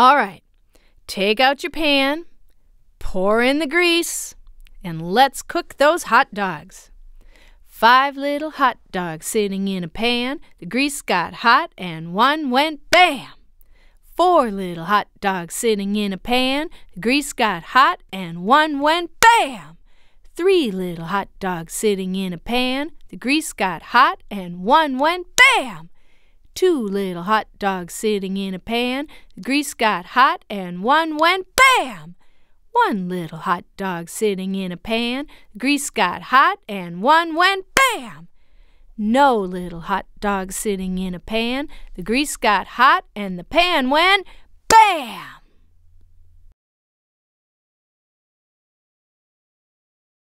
All right, take out your pan, pour in the grease, and let's cook those hot dogs. Five little hot dogs sitting in a pan. The grease got hot and one went bam. Four little hot dogs sitting in a pan. The grease got hot and one went bam. Three little hot dogs sitting in a pan. The grease got hot and one went bam. Two little hot dogs sitting in a pan. The grease got hot and one went bam. One little hot dog sitting in a pan. The grease got hot and one went bam. No little hot dog sitting in a pan. The grease got hot and the pan went bam.